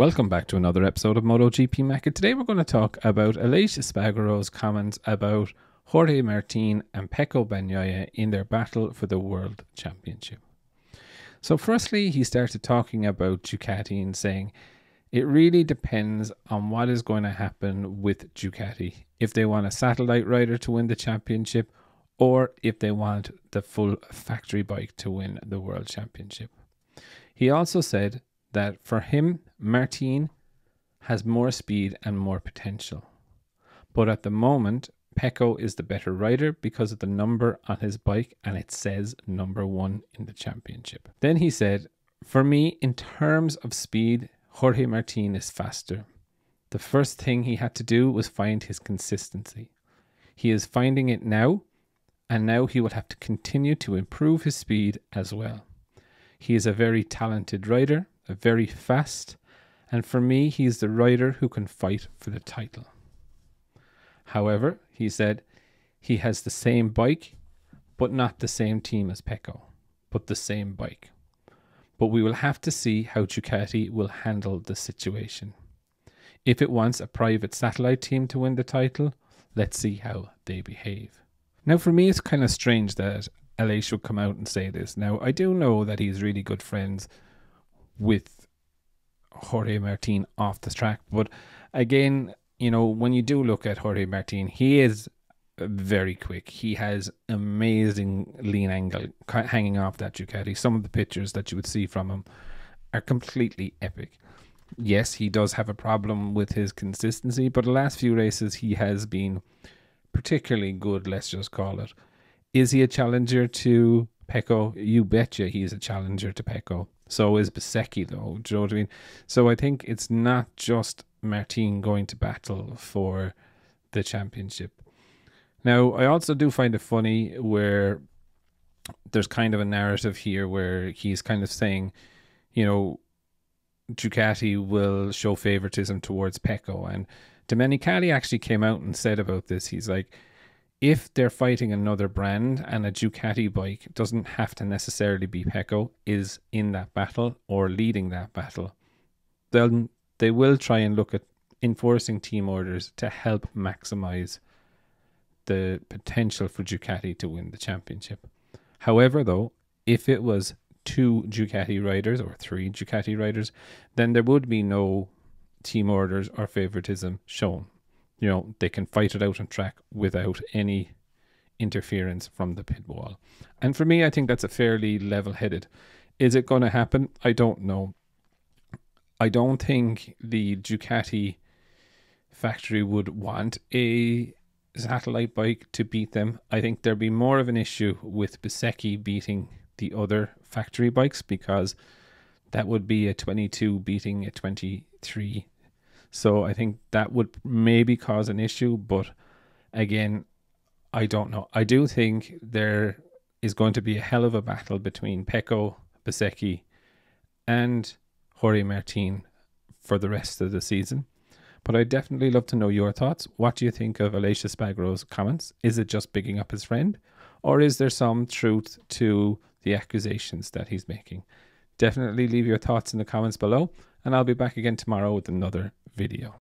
Welcome back to another episode of MotoGP Mac. Today we're going to talk about Aleix Espargaro's comments about Jorge Martin and Pecco Bagnaia in their battle for the World Championship. So, firstly, he started talking about Ducati and saying it really depends on what is going to happen with Ducati. If they want a satellite rider to win the championship, or if they want the full factory bike to win the World Championship. He also said that for him, Martin has more speed and more potential. But at the moment, Pecco is the better rider because of the number on his bike and it says number one in the championship. Then he said, For me, in terms of speed, Jorge Martin is faster. The first thing he had to do was find his consistency. He is finding it now, and now he will have to continue to improve his speed as well. He is a very talented rider, very fast, and for me, he is the rider who can fight for the title. However, he said he has the same bike, but not the same team as Pecco, but the same bike. But we will have to see how Ducati will handle the situation. If it wants a private satellite team to win the title, let's see how they behave. Now, for me, it's kind of strange that Aleix should come out and say this. Now, I do know that he's really good friends with Jorge Martin off the track. But again, you know, when you do look at Jorge Martin, he is very quick. He has amazing lean angle hanging off that Ducati. Some of the pictures that you would see from him are completely epic. Yes, he does have a problem with his consistency, but the last few races he has been particularly good, let's just call it. Is he a challenger to Pecco? You betcha he's a challenger to Pecco. So is Bezzecchi, though. Do you know what I mean? So I think it's not just Martin going to battle for the championship. Now, I also do find it funny where there's kind of a narrative here where he's kind of saying, you know, Ducati will show favoritism towards Pecco. And Domenicali actually came out and said about this. He's like, if they're fighting another brand and a Ducati bike doesn't have to necessarily be Pecco is in that battle or leading that battle, then they will try and look at enforcing team orders to help maximize the potential for Ducati to win the championship. However, though, if it was two Ducati riders or three Ducati riders, then there would be no team orders or favoritism shown you know, they can fight it out on track without any interference from the pit wall. And for me, I think that's a fairly level headed. Is it going to happen? I don't know. I don't think the Ducati factory would want a satellite bike to beat them. I think there'd be more of an issue with Bezzecchi beating the other factory bikes because that would be a 22 beating a 23 so I think that would maybe cause an issue, but again, I don't know. I do think there is going to be a hell of a battle between Pecco, Bezzecchi, and Jorge Martin for the rest of the season. But I'd definitely love to know your thoughts. What do you think of Aleix Espargaro's comments? Is it just bigging up his friend? Or is there some truth to the accusations that he's making? Definitely leave your thoughts in the comments below, and I'll be back again tomorrow with another video.